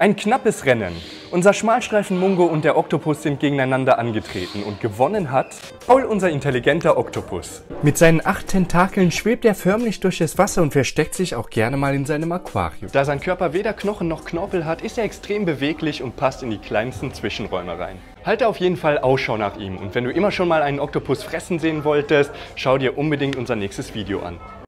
Ein knappes Rennen. Unser Schmalstreifen Mungo und der Oktopus sind gegeneinander angetreten und gewonnen hat Paul, unser intelligenter Oktopus. Mit seinen acht Tentakeln schwebt er förmlich durch das Wasser und versteckt sich auch gerne mal in seinem Aquarium. Da sein Körper weder Knochen noch Knorpel hat, ist er extrem beweglich und passt in die kleinsten Zwischenräume rein. Halte auf jeden Fall Ausschau nach ihm und wenn du immer schon mal einen Oktopus fressen sehen wolltest, schau dir unbedingt unser nächstes Video an.